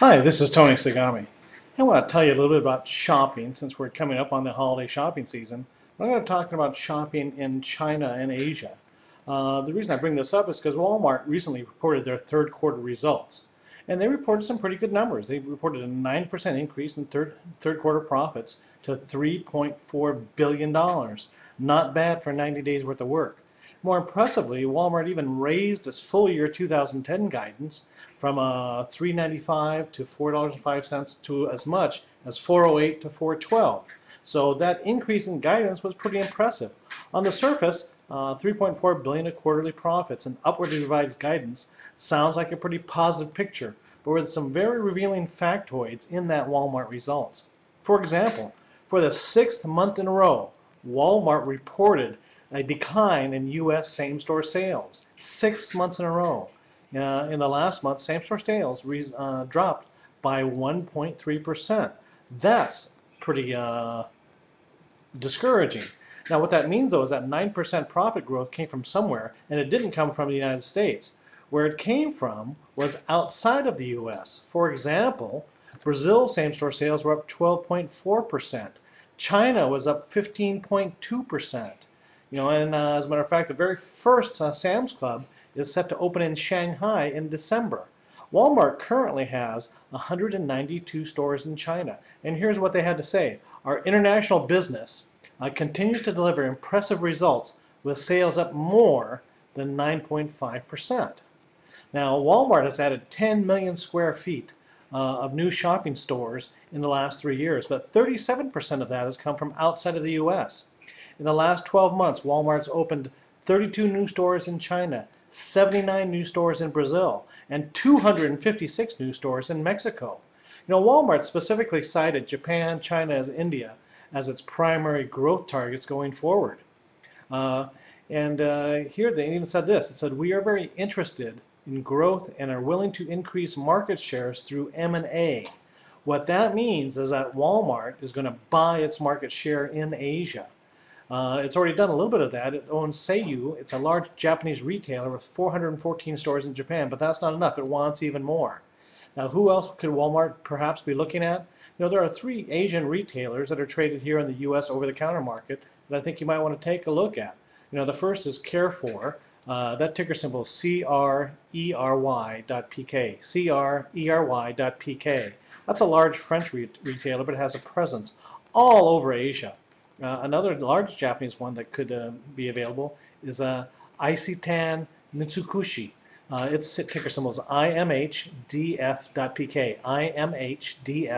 Hi, this is Tony Sagami. I want to tell you a little bit about shopping since we're coming up on the holiday shopping season. I'm going to talk about shopping in China and Asia. Uh, the reason I bring this up is because Walmart recently reported their third quarter results. And they reported some pretty good numbers. They reported a 9% increase in third, third quarter profits to $3.4 billion. Not bad for 90 days worth of work. More impressively, Walmart even raised its full year 2010 guidance from uh, 3.95 to $4.05 to as much as 4.08 to 4.12. So that increase in guidance was pretty impressive. On the surface, uh, 3.4 billion of quarterly profits and upwardly revised guidance sounds like a pretty positive picture, but with some very revealing factoids in that Walmart results. For example, for the sixth month in a row, Walmart reported a decline in U.S. same-store sales, six months in a row. Uh, in the last month, same-store sales uh, dropped by 1.3%. That's pretty uh, discouraging. Now, what that means, though, is that 9% profit growth came from somewhere, and it didn't come from the United States. Where it came from was outside of the U.S. For example, Brazil's same-store sales were up 12.4%. China was up 15.2%. You know, and uh, as a matter of fact, the very first uh, Sam's Club is set to open in Shanghai in December. Walmart currently has 192 stores in China. And here's what they had to say. Our international business uh, continues to deliver impressive results with sales up more than 9.5%. Now, Walmart has added 10 million square feet uh, of new shopping stores in the last three years, but 37% of that has come from outside of the U.S. In the last 12 months, Walmart's opened 32 new stores in China, 79 new stores in Brazil, and 256 new stores in Mexico. You know, Walmart specifically cited Japan, China, and India as its primary growth targets going forward. Uh, and uh, here they even said this. It said, we are very interested in growth and are willing to increase market shares through M&A. What that means is that Walmart is going to buy its market share in Asia. Uh, it's already done a little bit of that. It owns Seiyu. It's a large Japanese retailer with 414 stores in Japan, but that's not enough. It wants even more. Now, who else could Walmart perhaps be looking at? You know, there are three Asian retailers that are traded here in the U.S. over-the-counter market that I think you might want to take a look at. You know, the first is Carrefour. Uh, that ticker symbol is C-R-E-R-Y.pk. C-R-E-R-Y.pk. That's a large French re retailer, but it has a presence all over Asia. Uh, another large Japanese one that could uh, be available is uh, Isetan Mitsukoshi. Uh, its ticker symbol is IMHDF.pk. IMHDF.pk.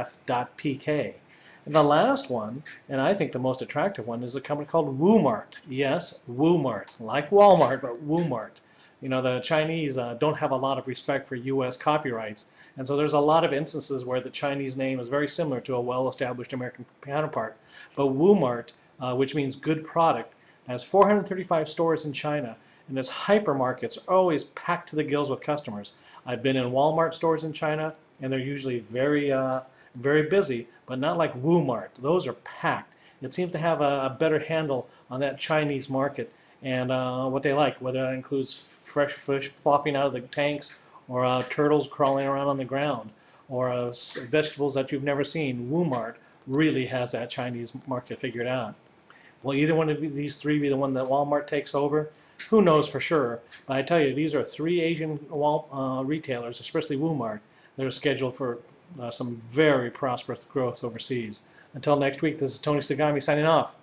And the last one, and I think the most attractive one, is a company called Wumart. Yes, Wumart. Like Walmart, but Wumart. You know, the Chinese uh, don't have a lot of respect for U.S. copyrights. And so there's a lot of instances where the Chinese name is very similar to a well-established American counterpart. But Wumart, uh, which means good product, has 435 stores in China, and its hypermarkets are always packed to the gills with customers. I've been in Walmart stores in China, and they're usually very, uh, very busy, but not like Wumart. Those are packed. It seems to have a, a better handle on that Chinese market and uh, what they like, whether that includes fresh fish plopping out of the tanks or uh, turtles crawling around on the ground, or uh, vegetables that you've never seen. Wumart really has that Chinese market figured out. Will either one of these three be the one that Walmart takes over? Who knows for sure, but I tell you, these are three Asian wall, uh, retailers, especially Wumart, that are scheduled for uh, some very prosperous growth overseas. Until next week, this is Tony Sagami signing off.